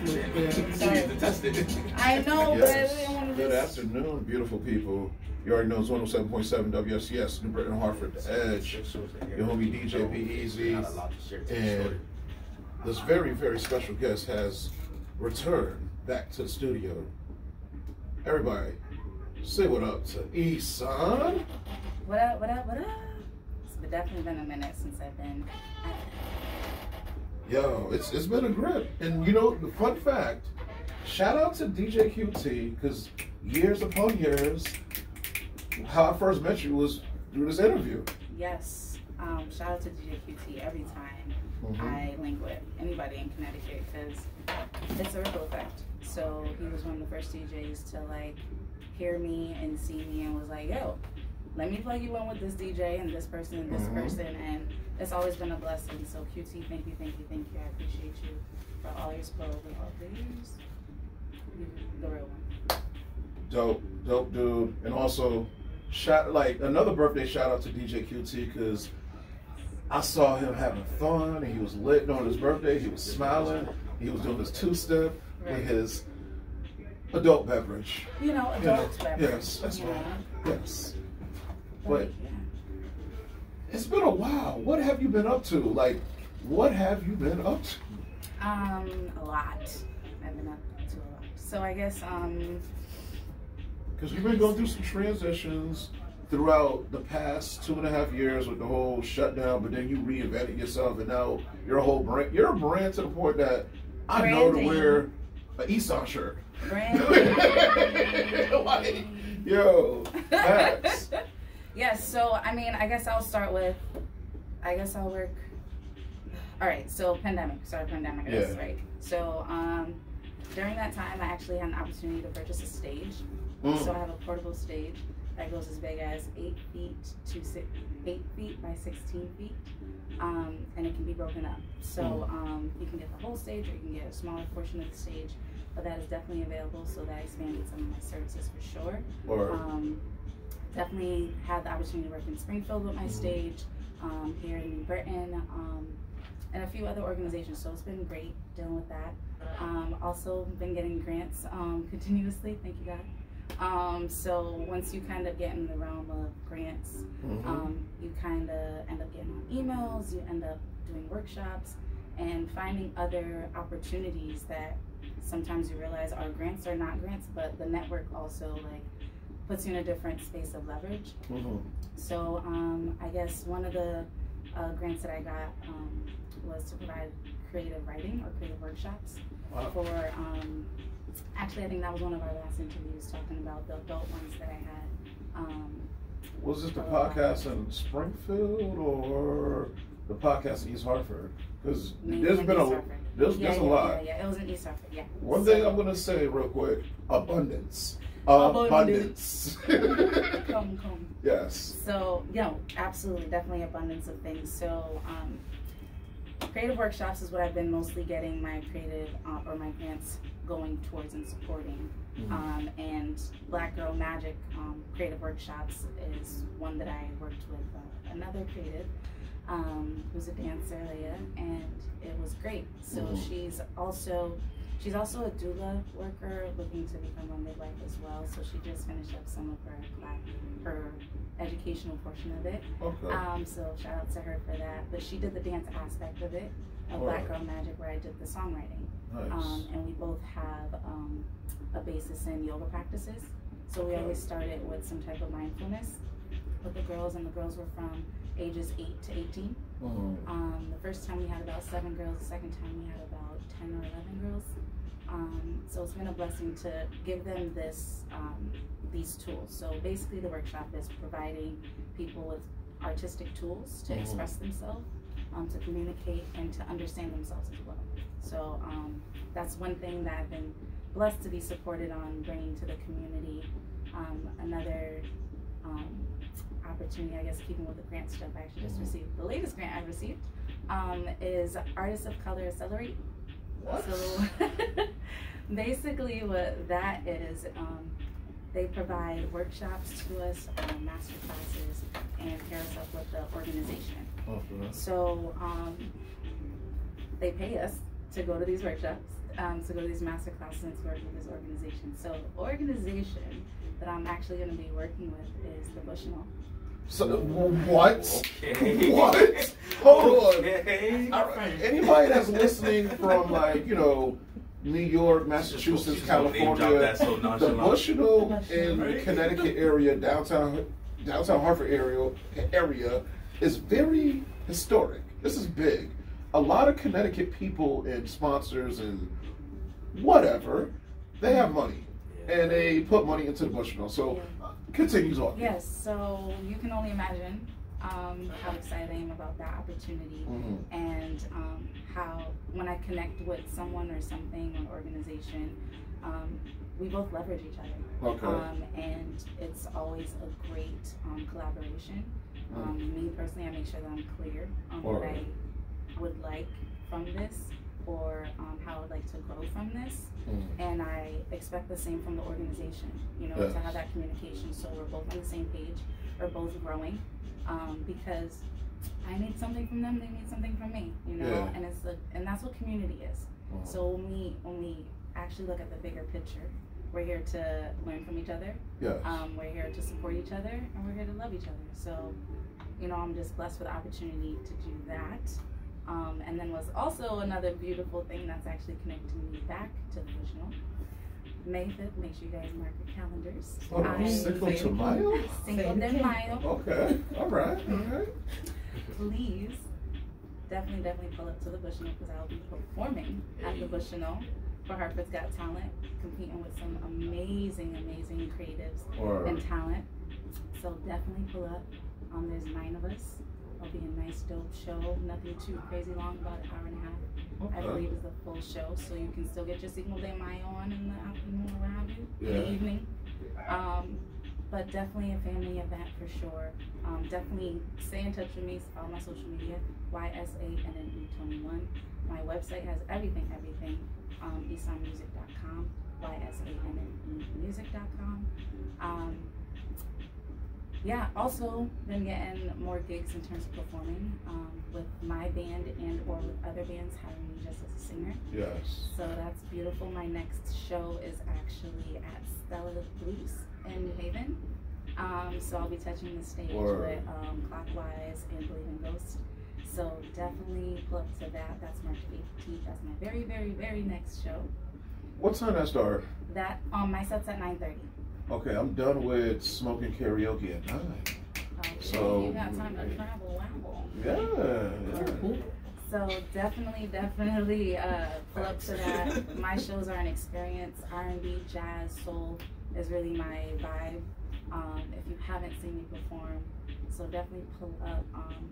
I know, but I didn't want to Good afternoon, beautiful people. You already know it's 107.7 WFCS, New Britain, Hartford, The Edge. Your homie DJ B-EZ. And this very, very special guest has returned back to the studio. Everybody, say what up to Ysanne. What up? What up? What up? It's been- definitely been a minute since I've been. Yo, it's it's been a grip. And you know, the fun fact, shout out to DJ QT, because years upon years, how I first met you was through this interview. Yes. Um, shout out to DJ QT every time Mhm. I link with anybody in Connecticut because it's a ripple effect. So he was one of the first DJs to like hear me and see me and was like, yo, let me plug you in with this DJ and this person and this Mhm. person. And it's always been a blessing. So QT, thank you, thank you, thank you. I appreciate you for all your support over all the years. The real one. Dope, dope dude. And also, shout like another birthday shout out to DJ QT because I saw him having fun and he was lit on his birthday. He was smiling. He was doing his two step Right. with his adult beverage. You know, You know, adult beverage. yes, that's right. Yes. But, it's been a while. What have you been up to? Like, what have you been up to? Um, a lot. I've been up to a lot. So I guess um, Because we've been going through some transitions throughout the past two and a half years with the whole shutdown, but then you reinvented yourself, and now you're a whole brand. You're a brand to the point that I know to Branding. wear an Ysanne shirt. brand. like, yo, facts. yes. So I mean, I guess I'll start with. I guess I'll work. All right. So pandemic. Sorry, pandemic. I guess, Yeah. right. So um, during that time, I actually had an opportunity to purchase a stage. Mm. So I have a portable stage that goes as big as eight feet to six, eight feet by sixteen feet, um, and it can be broken up. So Mm. um, you can get the whole stage, or you can get a smaller portion of the stage. But that is definitely available. So that expanded some of my services for sure. Or Um, definitely had the opportunity to work in Springfield with my Mhm. stage, um, here in New Britain, um, and a few other organizations. So it's been great dealing with that. Um, also been getting grants um, continuously. Thank you, God. Um, so once you kind of get in the realm of grants, Mhm. um, you kind of end up getting on emails. You end up doing workshops and finding other opportunities that sometimes you realize our grants are not grants, but the network also like puts you in a different space of leverage. Mhm. So um, I guess one of the uh, grants that I got um, was to provide creative writing or creative workshops Wow. for. Um, actually, I think that was one of our last interviews talking about the adult ones that I had. Um, was this the podcast in Springfield or the podcast in East Hartford? Because there's been a Hartford. there's, yeah, there's a lot. Yeah, yeah, it was in East Hartford. Yeah. One So- thing I'm gonna say real quick: abundance. Abundance. Abundance. come, come. yes. So, you know, absolutely, definitely abundance of things. So, um, creative workshops is what I've been mostly getting my creative uh, or my grants going towards and supporting. Mhm. Um, and Black Girl Magic um, creative workshops is one that I worked with uh, another creative um, who's a dancer, Leah, and it was great. So Mhm. she's also she's also a doula worker looking to become a midwife as well. So she just finished up some of her class, her educational portion of it. Okay. Um, so shout out to her for that. But she did the dance aspect of it, of Black Alright. Girl Magic, where I did the songwriting. nice. Um, and we both have um, a basis in yoga practices. So we always started with some type of mindfulness with the girls, and the girls were from ages 8 to 18. Mhm. Um, the first time we had about seven girls, the second time we had about 10 or 11 girls. Um, so it's been a blessing to give them this, um, these tools. So basically, the workshop is providing people with artistic tools to Mhm. express themselves, um, to communicate, and to understand themselves as well. So um, that's one thing that I've been blessed to be supported on bringing to the community. Um, another um, opportunity, I guess, keeping with the grant stuff I actually just Mhm. received, the latest grant I received um, is Artists of Color Accelerate. What? So basically, what that is, um, they provide workshops to us, um, master classes, and pair us up with the organization. Okay. So um, they pay us to go to these workshops, um, to go to these master classes, and to work with this organization. So, the organization that I'm actually going to be working with is the Bushnell. So what? Okay. What? Hold Okay. on. All right. Anybody that's listening from like you know New York, Massachusetts, She's gonna name drop California, so the nonchalant. Bushnell Bushnell. in Connecticut area, downtown downtown Hartford area area is very historic. This is big. A lot of Connecticut people and sponsors and whatever, they have money and they put money into the Bushnell. So uh, continues on. Yes, so you can only imagine um, how excited I am about that opportunity Mhm. and um, how when I connect with someone or something or organization, um, we both leverage each other. Okay. Um, and it's always a great um, collaboration. Um, me personally, I make sure that I'm clear on what Alright. I would like from this or um, how I would like to grow from this. Mm. And I expect the same from the organization, you know, to have that communication so we're both on the same page, we're both growing. Um, because I need something from them, they need something from me, you know, Yeah. and it's the, and that's what community is. Mhm. So when we when we actually look at the bigger picture, we're here to learn from each other. Yes. Um, we're here to support each other, and we're here to love each other. So, you know, I'm just blessed with the opportunity to do that. Um, and then was also another beautiful thing that's actually connecting me back to the original. May 5th, make sure you guys mark your calendars. Oh, I- Cinco de Mayo? Cinco de Mayo. Okay. All right. All right. Please, definitely, definitely pull up to the Bushnell because I'll be performing at the Bushnell for Hartford's Got Talent, competing with some amazing, amazing creatives Or and talent. So definitely pull up. Um, there's nine of us. It'll be a nice, dope show. Nothing too crazy long, about an hour and a half. I believe is the full show, so you can still get your Cinco de Mayo on in the afternoon have you, in Yeah. the evening. Um, but definitely a family event for sure. Um, definitely stay in touch with me. Follow my social media, YSANNE21. My website has everything, everything. Um, eastsidemusic.com, YSANNEmusic.com. Um, yeah, also been getting more gigs in terms of performing um, with my band and or with other bands hiring me just as a singer. Yes. So that's beautiful. My next show is actually at Stella Blues in New Haven. Um, so I'll be touching the stage Word. with um, Clockwise and Believe in Ghost. So definitely pull up to that. That's March 18th. That's my very, very, very next show. What time that start? That um, my set's at 9:30. Okay, I'm done with smoking karaoke at nine. Okay, So- you got time to travel. Wow. Yeah. yeah. So definitely, definitely uh, pull up to that. My shows are an experience. R&B, jazz, soul is really my vibe. Um, if you haven't seen me perform, so definitely pull up. Um,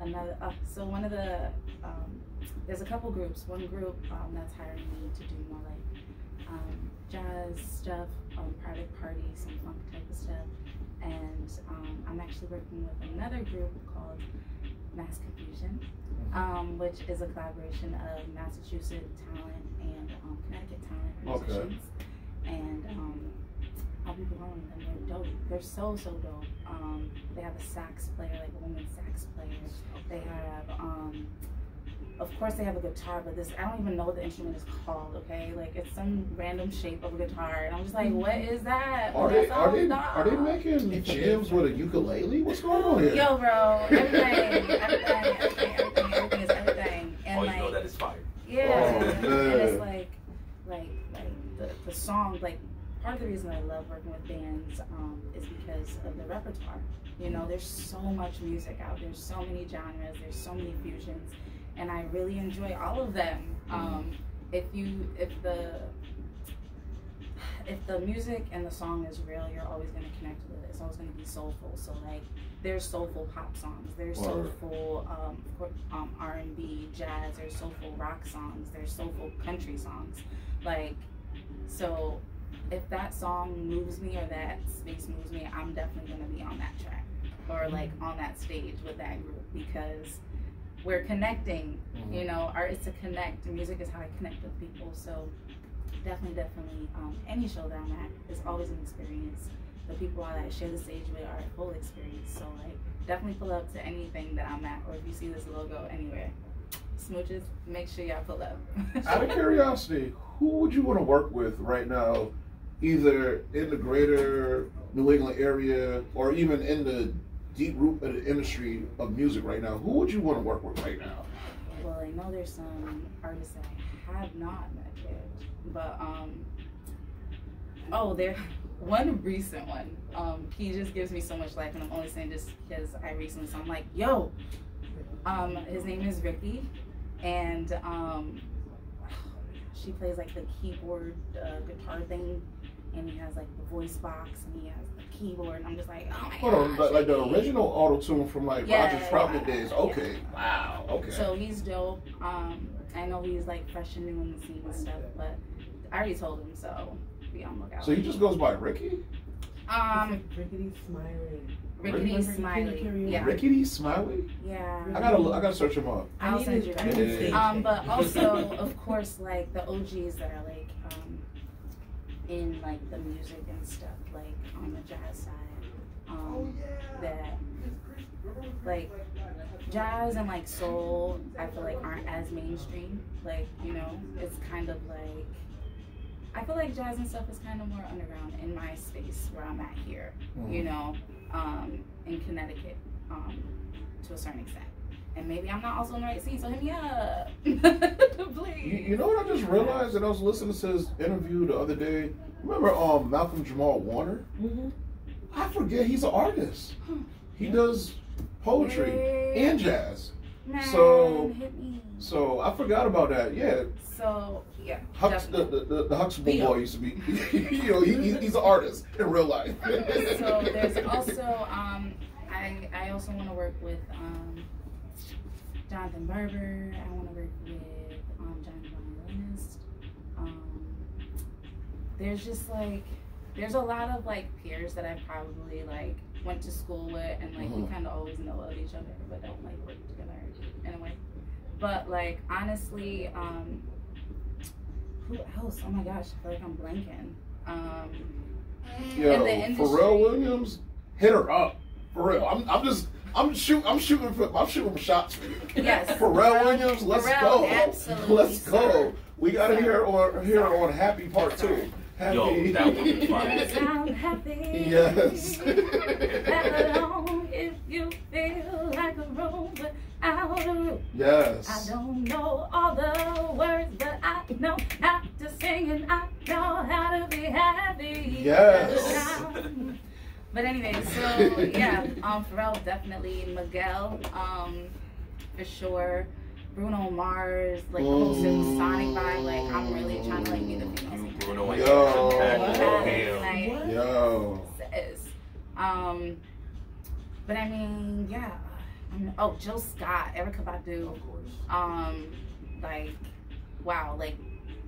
another. Uh, so one of the um, there's a couple groups. One group um, that's hiring me to do more like um, jazz stuff, um, private parties some funk type of stuff. And um, I'm actually working with another group called Mass Confusion um, which is a collaboration of Massachusetts talent and um, Connecticut talent Okay. musicians. And um, I'll be with them. They're dope. They're so so dope. Um, they have a sax player, like a woman sax player. They have, um, of course, they have a guitar, but this I don't even know what the instrument is called. Okay, like it's some random shape of a guitar, and I'm just like, what is that? Are they is are all they that? are they making jams with a ukulele? What's going on here? Yo, bro, everything, everything, everything, everything, everything is everything. And oh, you like, know that is fire. yeah, Oh, and it's like, like, like the, the song, like, part of the reason I love working with bands um, is because of the repertoire. You know, there's so much music out. There's so many genres. There's so many fusions, and I really enjoy all of them. Um, if you, if the, if the music and the song is real, you're always gonna connect with it. It's always gonna be soulful. So like, there's soulful pop songs. There's soulful um, of um, R&B, jazz. There's soulful rock songs. There's soulful country songs. Like, so if that song moves me or that space moves me, I'm definitely gonna be on that track or like on that stage with that group because we're connecting. Mhm. You know, art is to connect. Music is how I connect with people. So definitely, definitely, um, any show that I'm at is always an experience. The people that I share the stage with are a full experience. So like, definitely pull up to anything that I'm at, or if you see this logo anywhere, smooches, make sure y'all pull up. Out of curiosity, who would you want to work with right now, either in the greater New England area or even in the deep root of the industry of music right now? Who would you want to work with right now? Well, I know there's some artists that I have not met yet, but um, oh, there one recent one. Um, he just gives me so much life, and I'm only saying this because I recently saw. I'm like, yo, um, his name is Ricky, and um, she plays like the keyboard uh, guitar thing, and he has like the voice box, and he has the keyboard. And I'm just like, oh my Hold on, like, like the original auto tune from like Yeah, Roger Troutman yeah, days. Okay, wow, okay. So he's dope. Um, I know he's like fresh and new in the scene and stuff, but I already told him, so be on lookout. So he just goes by Ricky? um, Rickety Smiley. Rickety Ricky Smiley. Karaoke. Yeah, Rickety Smiley? yeah. I gotta look- I gotta search him up. I'll send you I that. need Um, but also, of course, like the OGs that are like um, in like the music and stuff, like on the jazz side. Um, that like jazz and like soul, I feel like aren't as mainstream. Like you know, it's kind of like I feel like jazz and stuff is kind of more underground in my space where I'm at here. You know, um, in Connecticut, um, to a certain extent. And maybe I'm not also in the right scene, so hit me up, please. You, you know what I just realized that I was listening to his interview the other day? Remember um Malcolm Jamal Warner? Mm-hmm. I forget he's an artist. He does poetry Yeah. and jazz. Man, so- So I forgot about that. Yeah, So yeah, Hux, the, the, the, the Huxtable boy used to be, you know, he- he's an artist in real life. so there's also um, I I also want to work with um, Jonathan Barber. I want to work with um, John Violinist. Um, there's just like there's a lot of like peers that I probably like went to school with, and like we Mhm. kind of always know of each other, but don't like work together in a way. But like honestly, um, who else? Oh my gosh, I feel like I'm blanking. Um, Yo, in the industry. Pharrell Williams, hit her up for real. I'm, I'm just, I'm shoot, I'm shooting, for, I'm shooting shots for you. Yes. Pharrell Williams, let's Pharrell, go. absolutely, Let's go. sir. We got to hear on here Sir. on Happy Part Two. Happy. Yo, that would be fire. Sound happy. Yes. Clap along if you feel like a room without a roof. I don't know all the words, but I know how to sing and I know how to be happy. Yes. But anyway, so yeah, um, Pharrell definitely, Miguel, um, for sure. Bruno Mars, like the whole. Sonic vibe, like I'm really trying to like be the female You. Bruno and Yo. Damn. Like, Yo. Um, but I mean, yeah. Um, oh, Jill Scott, Erykah Badu. Of course. Um, like, wow, like,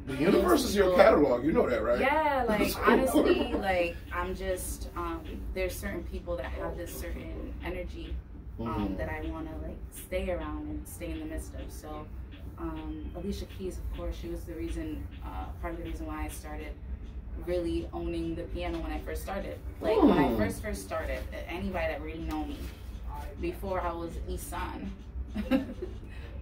The universe is your catalog. You know that, right? yeah, like So- honestly, like I'm just um, there's certain people that have this certain energy um, Mhm. that I want to like stay around and stay in the midst of. So, um, Alicia Keys, of course, she was the reason, uh, part of the reason why I started really owning the piano when I first started. Like when I Hmm. first first started, anybody that really know me, before I was Ysanne,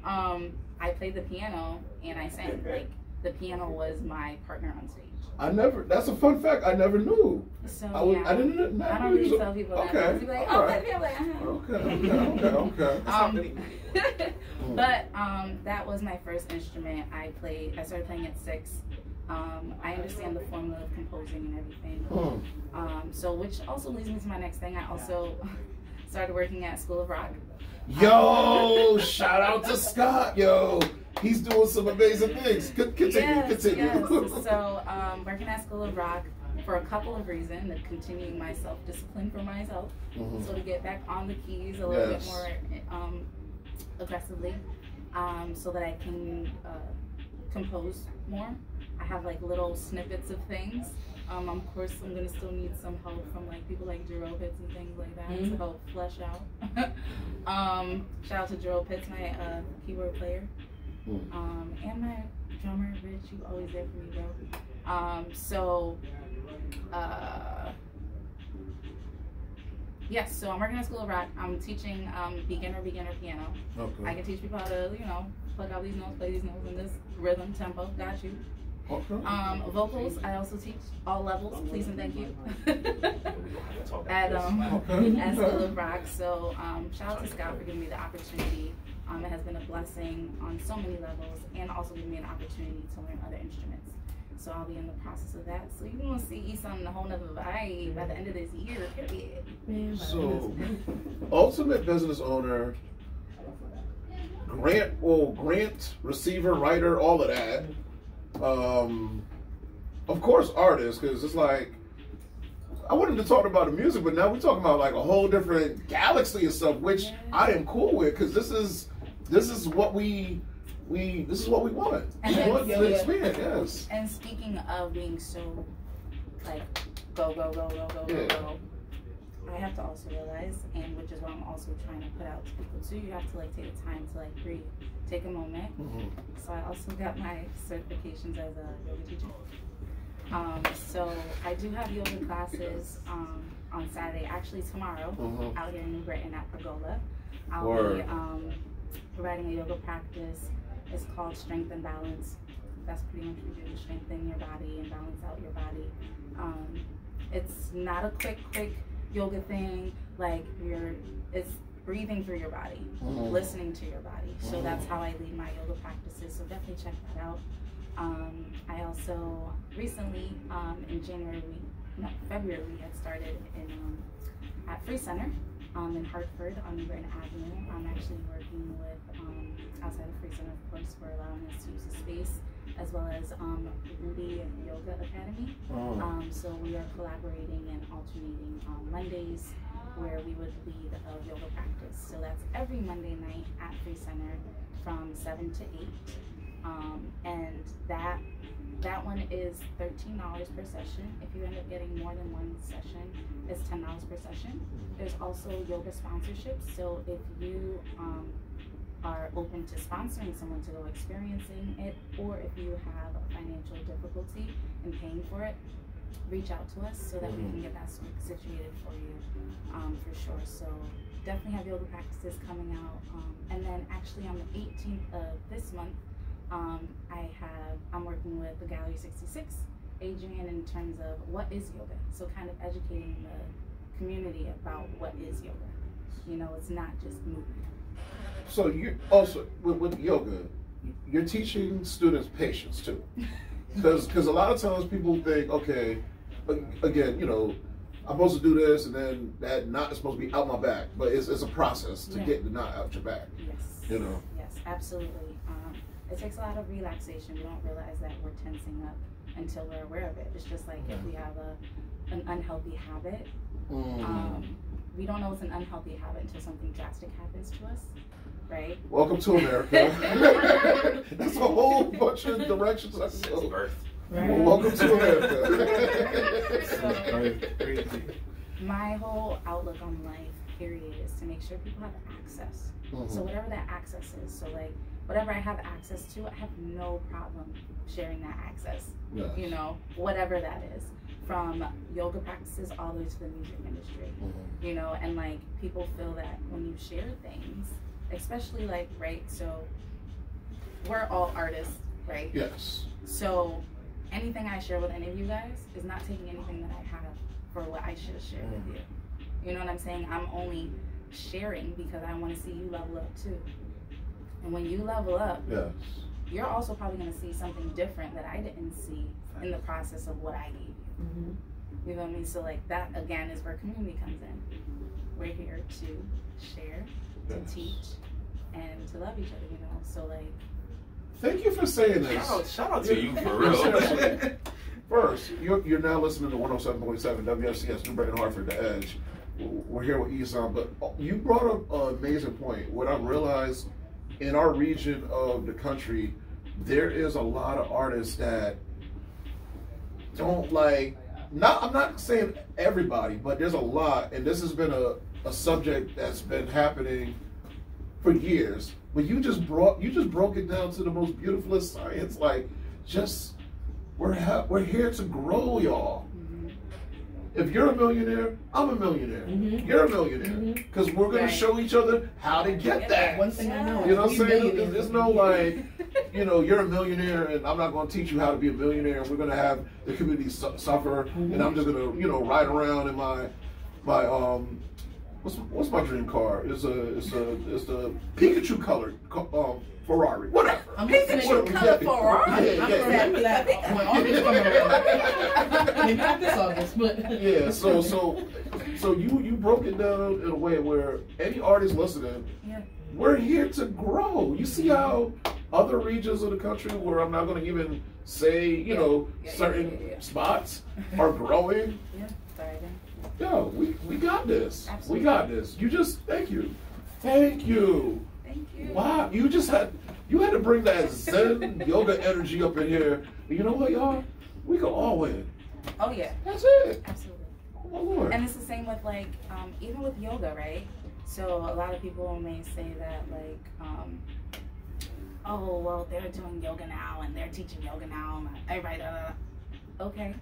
um, I played the piano and I sang. Like the piano was my partner on stage. I never. That's a fun fact. I never knew. So I, was, yeah. I didn't know. I don't really tell people that. Okay. because like, all oh, right. play the piano. I'm like, uh-huh. Okay. Okay. Okay. Okay. Um, but um, that was my first instrument. I played. I started playing at six. Um, I understand the formula of composing and everything. Hmm. Um, so, which also leads me to my next thing. I also started working at School of Rock. Yo, shout out to Scott. Yo, he's doing some amazing things. Continue. yes, continue. yes. So, um, working at School of Rock for a couple of reasons, to continue my self discipline for myself. Mhm. So to get back on the keys a little Yes. bit more um, aggressively, um, so that I can uh, compose more. I have like little snippets of things. Um, of course, I'm gonna still need some help from like people like Jerome Pitts and things like that to Mhm. help flesh out. um, shout out to Jerome Pitts, my uh, keyboard player, Mm. um, and my drummer Rich. You always there for me, bro. Um, so. Uh, Yes, so I'm working at School of Rock. I'm teaching um, beginner beginner piano. Okay. I can teach people how to, you know, pluck out these notes, play these notes in this rhythm, tempo. Got you. Okay. Um, vocals, I also teach all levels. Please and thank you. at um, Okay. at School of Rock. So um, shout out to Scott for giving me the opportunity. Um, it has been a blessing on so many levels, and also giving me an opportunity to learn other instruments. So I'll be in the process of that. So you're gonna see Ysanne in a whole nother vibe by the end of this year. Period. So, ultimate business owner, grant, well, grant receiver, writer, all of that. Um, of course, artist, because it's like I wanted to talk about the music, but now we're talking about like a whole different galaxy of stuff, which I am cool with, because this is this is what we we this is what we want. And We want yeah, the yeah. experience, yes. And speaking of being so like go go go go go Yeah. go go, I have to also realize, and which is what I'm also trying to put out to people too. You have to like take the time to like breathe, take a moment. Mhm. So I also got my certifications as a yoga teacher. Um, so I do have yoga classes um, on Saturday, actually tomorrow, Mhm. out here in New Britain at Pergola. I'll Word. be um, providing a yoga practice. It's called Strength and Balance. That's pretty much what we do: strengthen your body and balance out your body. Um, it's not a quick, quick yoga thing. Like you're, it's breathing through your body, Mhm. listening to your body. So Mhm. that's how I lead my yoga practices. So definitely check that out. Um, I also recently, um, in January, no, February, I started in um, at Free Center um, in Hartford on New Britain Avenue. I'm actually working with um, outside of Free Center, of course, for allowing us to use the space, as well as um, Ruby Yoga Academy. Oh. Um, so we are collaborating and alternating on Mondays where we would lead a yoga practice. So that's every Monday night at Free Center from 7 to 8. Um, and that that one is $13 per session. If you end up getting more than one session, it's $10 per session. There's also yoga sponsorships. So if you um, are open to sponsoring someone to go experiencing it, or if you have a financial difficulty in paying for it, reach out to us so that we can get that situated for you um, for sure. So definitely have yoga practices coming out. Um, and then actually on the 18th of this month, um, I have I'm working with the Gallery 66, Adrian, in terms of what is yoga. So kind of educating the community about what is yoga. You know, it's not just movement. So you also with, with yoga, you're teaching students patience too, because because a lot of times people think, okay, again, you know, I'm supposed to do this, and then that knot is supposed to be out my back, but it's, it's a process to Yeah. get the knot out your back. Yes. You know. Yes, absolutely. It takes a lot of relaxation. We don't realize that we're tensing up until we're aware of it. It's just like if we have a an unhealthy habit, Mm. um, we don't know it's an unhealthy habit until something drastic happens to us, right? Welcome to America. That's a whole bunch of directions I can Since go. birth. Welcome to America. So my whole outlook on life, period, is to make sure people have access. So Mhm. whatever that access is, so like whatever I have access to, I have no problem sharing that access. Yes. You know, whatever that is, from yoga practices all the way to the music industry. Mhm. You know, and like people feel that when you share things, especially like right, so we're all artists, right? Yes. So anything I share with any of you guys is not taking anything that I have for what I should share with you. You know what I'm saying? I'm only sharing because I want to see you level up too. And when you level up, Yes. you're also probably going to see something different that I didn't see in the process of what I gave you. Mm-hmm. You know what I mean? So like that again is where community comes in. We're here to share, to teach, and to love each other. You know, so like Thank you for saying this. Shout out, shout out to you for real. Seriously. First, you're, you're now listening to 107.7 WFCS New Britain Hartford, The Edge. We're here with Ysanne, but you brought up an amazing point. What I realized in our region of the country, there is a lot of artists that don't like. Not, I'm not saying everybody, but there's a lot, and this has been a, a subject that's been happening for years. But you just brought you just broke it down to the most beautifulest science. Like, just we're ha- we're here to grow, y'all. If you're a millionaire, I'm a millionaire. Mhm. You're a millionaire. Because we're going Right. to show each other how to get that. One thing I know. You know what I'm saying? millionaires There's no millionaires. like, you know, you're a millionaire and I'm not going to teach you how to be a millionaire. And we're going to have the community su- suffer and I'm just going to, you know, ride around in my, my, um, what's, what's my dream car? It's a, it's a, it's a Pikachu colored, um, Ferrari. Whatever. I'm listening. Pikachu to- color Ferrari. Yeah, I'm yeah, gonna yeah. that when August come around. Maybe not this August, but Yeah, so so so you you broke it down in a way where any artist listening, Yeah. we're here to grow. You see how other regions of the country where I'm not going to even say, you know, Yeah, yeah, certain yeah, yeah, yeah. spots are growing. Yo, we, we got this. Absolutely. We got this. You just thank you. Thank you. Thank you. Wow, you just had you had to bring that Zen yoga energy up in here. You know what, y'all? We can all win. Oh yeah. That's it. Absolutely. Oh lord. And it's the same with like um, even with yoga, right? So a lot of people may say that like, um, oh well, they're doing yoga now and they're teaching yoga now. And everybody, da. okay.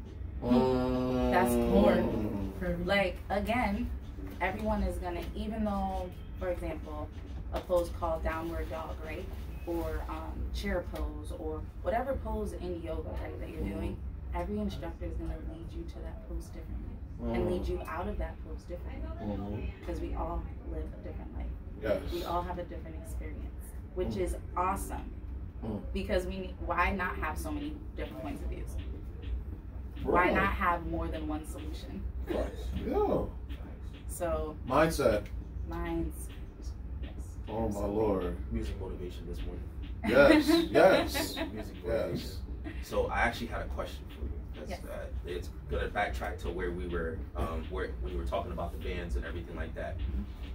That's Mm. Like again, everyone is gonna, even though, for example, a pose called downward dog, right? Or um, chair pose, or whatever pose in yoga, right, that you're doing. Every instructor is gonna lead you to that pose differently and lead you out of that pose differently because we all live a different life. Yes. We all have a different experience, which is awesome. Mm. Because we need, why not have so many different points of views? Why Right. not have more than one solution? Yeah. So Mindset. mine's yes. Oh my lord. Music motivation this morning. Yes. Yes. Music Yes. motivation. So I actually had a question for you. 'cause, Yes. uh, it's gonna backtrack to where we were, um, where when you were talking about the bands and everything like that.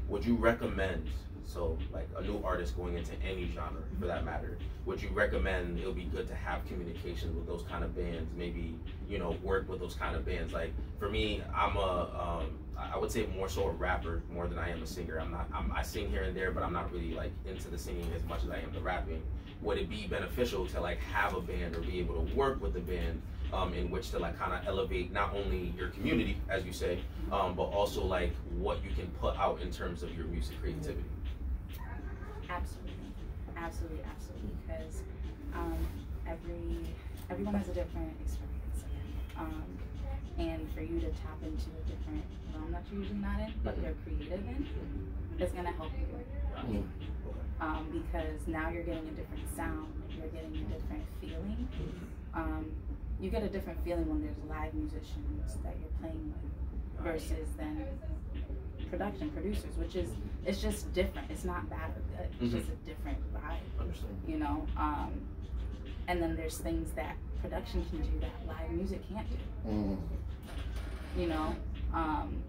Would you recommend, so like a new artist going into any genre for that matter, would you recommend it would be good to have communication with those kind of bands? Maybe you know work with those kind of bands. Like for me, I'm a, um, I I would say more so a rapper more than I am a singer. I'm not, I'm, I sing here and there, but I'm not really like into the singing as much as I am the rapping would it be beneficial to like have a band or be able to work with a band um, in which to like kind of elevate not only your community as you say um, but also like what you can put out in terms of your music creativity Absolutely, absolutely, absolutely. Because um, every everyone has a different experience, um, and for you to tap into a different realm that you're usually not in, but they're creative in, is gonna help you. Mm. Um, because now you're getting a different sound, you're getting a different feeling. Um, you get a different feeling when there's live musicians that you're playing with versus then production producers, which is it's just different. It's not bad or good. It's Mhm. just a different vibe, understand you know. Um, and then there's things that production can do that live music can't do, Mm. you know. Um,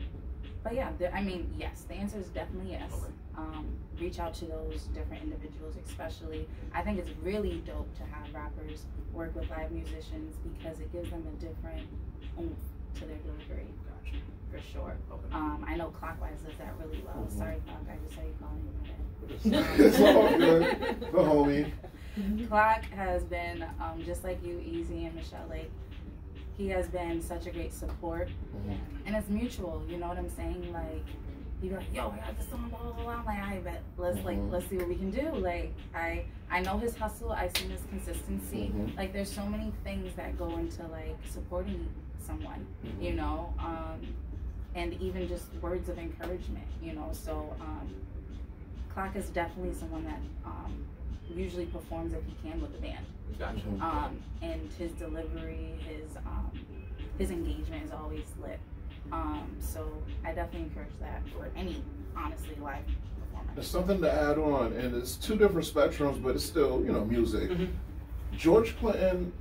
but yeah, there, I mean, yes, the answer is definitely yes. Okay. Um, reach out to those different individuals, especially. I think it's really dope to have rappers work with live musicians because it gives them a different oomph to their delivery, gotcha for sure. okay Um, I know Clockwise does that really well. Mhm. Sorry, Clock, I just saw you calling me. it's all good. The homie. Clock has been um, just like you, Easy and Michelle Like He has been such a great support, Mhm. and it's mutual. You know what I'm saying? Like, he be like, "Yo, I got this song, blah blah blah." I'm like, "I bet let's like Mhm. let's see what we can do." Like, I I know his hustle. I see his consistency. Mhm. Like, there's so many things that go into like supporting someone. You know, um, and even just words of encouragement. You know, so um, Clock is definitely someone that um, usually performs if he can with the band. gotcha. Um, and his delivery, his um, his engagement is always lit. Um, so I definitely encourage that for any honestly live performer. There's something to add on, and it's two different spectrums, but it's still, you know, music. Mhm. George Clinton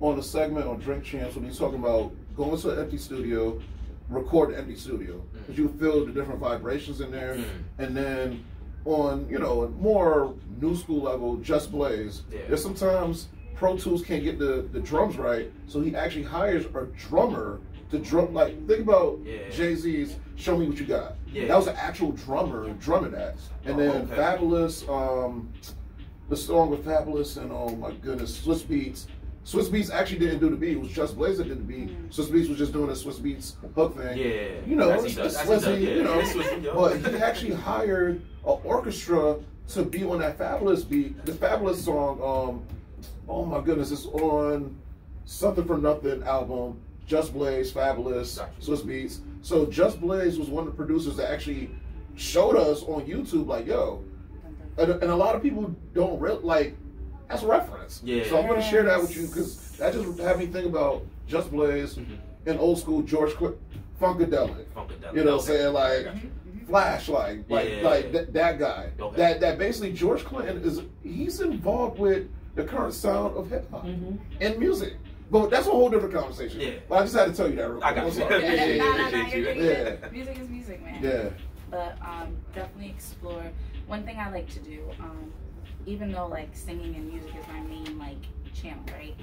on a segment on Drink Champs when he's talking about going into an empty studio, record an empty studio, because you feel the different vibrations in there, Mhm. and then on you know a more new school level, Just Blaze. Yeah. There's sometimes Pro Tools can't get the the drums right, so he actually hires a drummer to drum. Like think about Yeah. Jay Z's "Show Me What You Got." Yeah. That was an actual drummer drumming that, and Oh, then okay. Fabolous, um, the song with Fabolous and oh my goodness, Swizz Beatz. Swizz Beatz actually didn't do the beat. It was just Blaze that did the beat. Mm. Swizz Beatz was just doing a Swizz Beatz hook thing. Yeah. You know, As it's, it's as he does, Swizzy, yeah. you know. Swizzy. But he actually hired an orchestra to be on that Fabolous beat. The Fabolous song, um, oh my goodness, it's on Something for Nothing album. Just Blaze, Fabolous, Gotcha. Swizz Beatz. So Just Blaze was one of the producers that actually showed us on YouTube, like, yo, and, and a lot of people don't real like that's reference. Yeah. So I'm gonna share that with you because that just had me think about Just Blaze Mhm. and old school George Cl- Funkadelic. Funkadelic. You know what I'm saying? Like Gotcha. Flash, like like Yeah. like that, that guy. Okay. That that basically George Clinton is he's involved with the current sound of hip hop and music. But that's a whole different conversation. Yeah. But I just had to tell you that real quick. I got I'm you. sorry. Yeah, you're. Yeah. Music is music, man. Yeah. But um, definitely explore. One thing I like to do, um, even though like singing and music is my main like channel, right?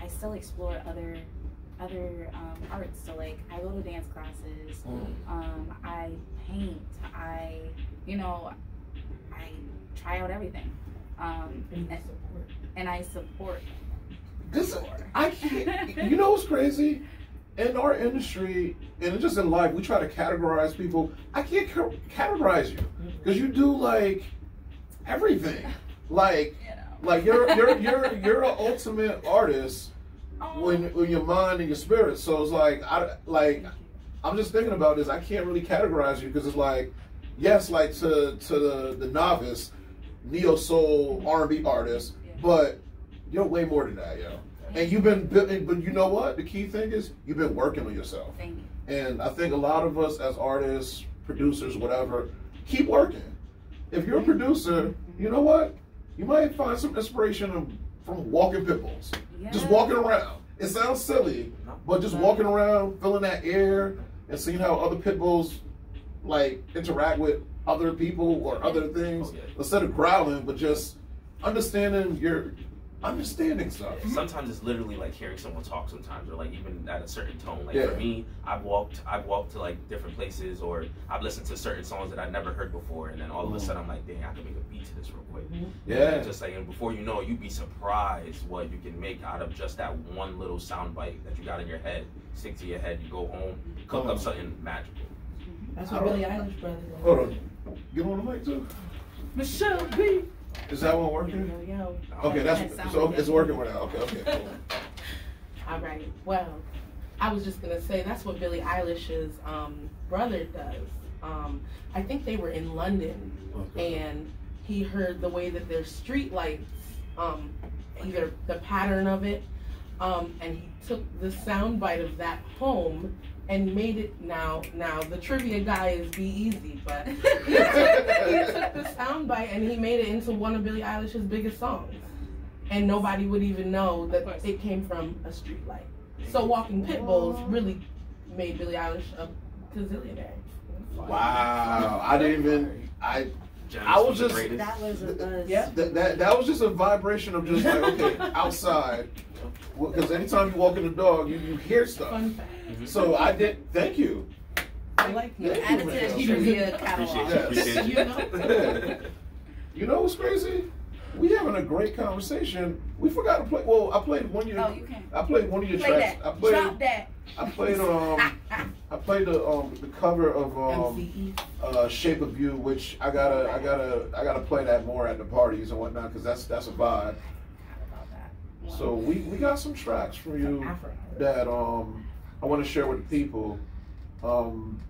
I still explore other other um, arts. So like I go to dance classes. Um, I paint. I you know I try out everything. Um, and, and I support. This I can't. You know what's crazy? In our industry and just in life, we try to categorize people. I can't ca- categorize you because you do like everything. Like, You know. like you're you're you're you're an ultimate artist Oh, when when your mind and your spirit. So it's like I like I'm just thinking about this. I can't really categorize you because it's like yes, like to to the, the novice, neo soul R and B artist, Yeah. but you're way more than that, yo. And you've been, building, but you know what? The key thing is you've been working on yourself. Thank you. And I think a lot of us as artists, producers, whatever, keep working. If you're a producer, you know what? You might find some inspiration from- walking pit bulls. Just walking around. It sounds silly, but just walking around, feeling that air, and seeing how other pit bulls like interact with other people or other things Oh, yeah. instead of growling, but just understanding your understanding stuff. Sometimes it's literally like hearing someone talk sometimes, or like even at a certain tone. Like Yeah. for me, I've walked, I've walked to like different places, or I've listened to certain songs that I've never heard before, and then all of a Mhm. sudden I'm like, dang, I can make a beat to this real quick. Yeah. And just like, and before you know, you'd be surprised what you can make out of just that one little sound bite that you got in your head. Stick to your head. You go home, cook Oh. up something magical. That's what Billie Eilish brother. Hold on. Get on the mic too. Michelle Bee. Is that one working? Yo, yo. Okay, That that's so it's working right now. Okay, okay, cool. All right. Well, I was just gonna say that's what Billie Eilish's um, brother does. Um, I think they were in London, Okay. and he heard the way that their street lights, um, either the pattern of it, um, and he took the sound bite of that home and made it now. Now the trivia guy is be easy, but he took, he took the sound bite and he made it into one of Billie Eilish's biggest songs, and nobody would even know that it came from a street light. So walking pit bulls really made Billie Eilish a gazillionaire. Wow, I didn't even. I Gems I was was just- That was a buzz. Yeah. that, that that was just a vibration of just like okay outside, because anytime you walk in the dog, you, you hear stuff. Fun fact. So I did. Thank you. I like Yeah. that. Add it to Yeah. his trivia catalog. you. Appreciate you. You know? You know what's crazy? We having a great conversation. We forgot to play. Well, I played one of your. Oh, you can. I played one of your Play tracks. that. I played. Drop that. I played um. I played the um the cover of um. Uh, Shape of You, which I gotta, I gotta, I gotta play that more at the parties and whatnot, because that's that's a vibe. about that. So we, we got some tracks for you that um I want to share with the people. Um,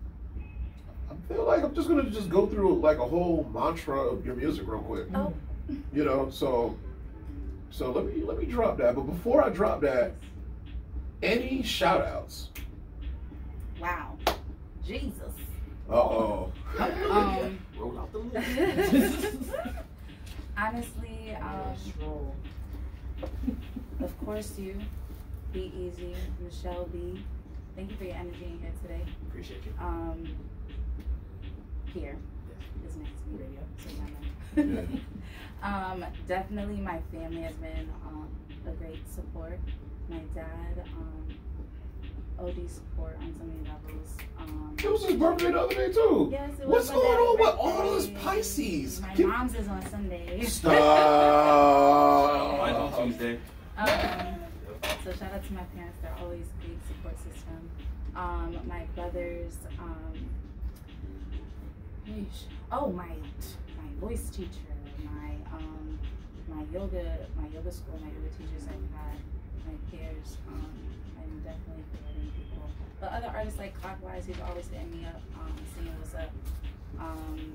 I feel like I'm just gonna just go through like a whole mantra of your music real quick. Oh. You know, so so let me let me drop that. But before I drop that, any shout outs? Wow. Jesus. Uh oh. Um, Roll out the list. honestly, um, of course you, B-EZ, Michelle Bee. Thank you for your energy in here today. Appreciate you. Um, here is next to me radio, so y'all know. um, definitely my family has been um, a great support. My dad, um, OD support on so many levels. Um, It was his birthday the other day too. yes, it What's was my going on dad's with all those. Pisces? My Can- mom's is on Sunday. Mine's on Tuesday. Um, So shout out to my parents. They're always a big support system. Um, my brothers. Um, oh my my voice teacher, my um, my yoga my yoga school, my yoga teachers I've had, my peers. Um, I'm definitely forgetting people. But other artists like Clockwise, who's always hitting me up, um, seeing what's up. Um,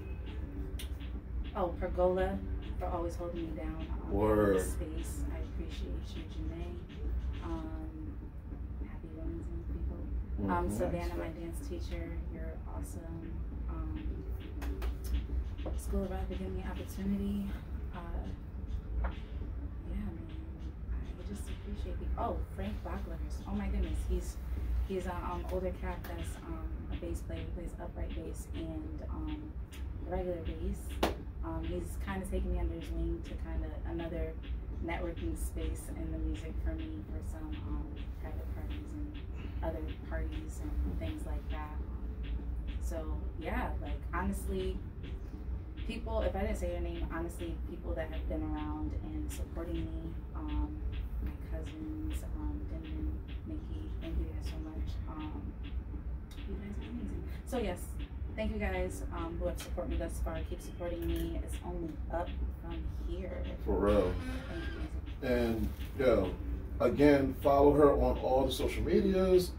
oh, Pergola for always holding me down. Um, Word. Space. I appreciate you, Janae. Um, happy Wednesday, people. Um, Mhm. Savannah, my dance teacher, you're awesome. Um, School of Rock giving me opportunity. Uh, yeah, man, I just appreciate people. Oh, Frank Backlers. Oh my goodness, he's he's an um, older cat that's um, a bass player. He plays upright bass and um, regular bass. Um, he's kind of taking me under his wing to kind of another networking space in the music for me for some um, private parties and other parties and things like that. So yeah, like honestly, people. If I didn't say your name, honestly, people that have been around and supporting me, um, my cousins, um, Denton, Nikki, thank you guys so much. Um, you guys are amazing. So yes, thank you guys um, who have supported me thus far. Keep supporting me. It's only up from here. For real. And yo, again, follow her on all the social medias.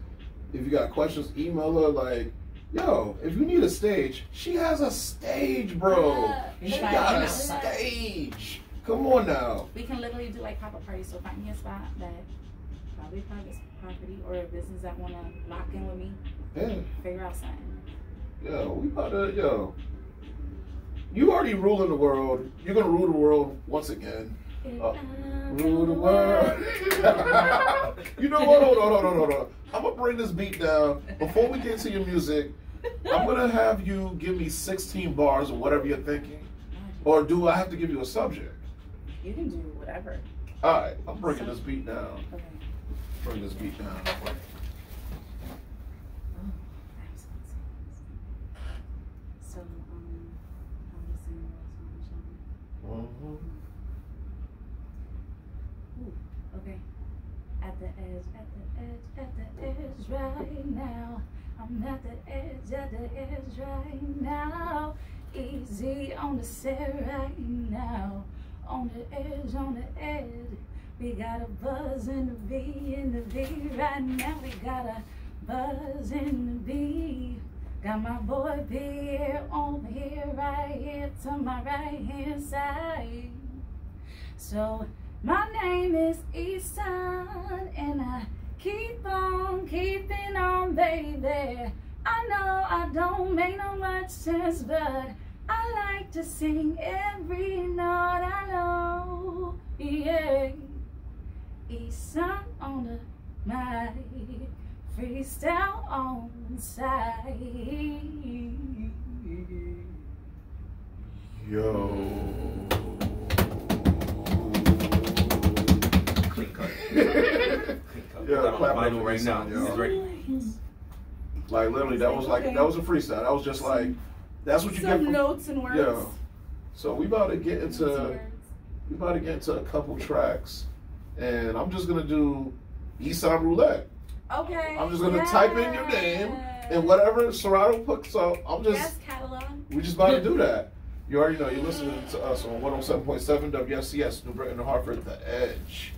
If you got questions, email her. Like, yo, if you need a stage, she has a stage, bro. She got a stage. Come on now. We can literally do like pop-up parties. So find me a spot that probably private property or a business that want to lock in with me. Yeah, Figure out something. Yo, we about to, yo. You already ruling the world. You're gonna rule the world once again. Uh, Rule the world. you know what? Hold on, hold on, hold on. I'm gonna bring this beat down. Before we get to your music, I'm gonna have you give me 16 bars or whatever you're thinking. Or do I have to give you a subject? You can do whatever. All right, I'm breaking this beat down. Okay. Bring this beat down. Oh, I'm so excited. So, um, I'm listening to a Mhm. Ooh, okay. At the edge, at the edge, at the edge right now. I'm at the edge, at the edge right now. Easy on the set right now. On the edge, on the edge. We got a buzz in the V, in the V right now. We got a buzz in the V. Got my boy Pierre on here, right here to my right hand side. So my name is Easton, and I keep on keeping on, baby. I know I don't make no much sense, but I like to sing every note I know. Yeah, Easton on the mic, freestyle on side. Yo. Clean cut. Clean cut. Yeah, Put clap on it vinyl right now. son, This is ready. Like literally, that was like that was a freestyle. That was just like that's what you get Some from notes and words. Yeah. So we about to get into we about to get into a couple tracks, and I'm just gonna do Eastside Roulette. Okay. I'm just gonna type in your name and whatever Serato puts up. I'm just Yes, catalog. we just about to do that. You already know you're listening to us on 107.7 WFCS New Britain and Hartford, The Edge.